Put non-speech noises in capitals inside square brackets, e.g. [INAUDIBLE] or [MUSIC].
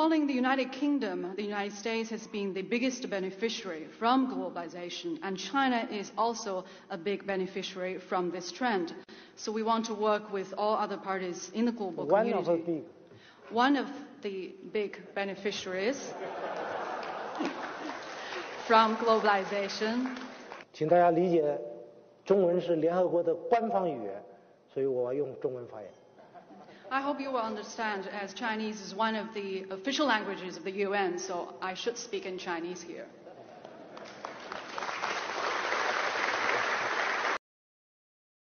Following the United Kingdom, the United States has been the biggest beneficiary from globalization, and China is also a big beneficiary from this trend. So we want to work with all other parties in the global One community. of the big. One of the big beneficiaries [LAUGHS] from globalization 请大家理解，中文是联合国的官方语言，所以我要用中文发言。 I hope you will understand as Chinese is one of the official languages of the UN, so I should speak in Chinese here.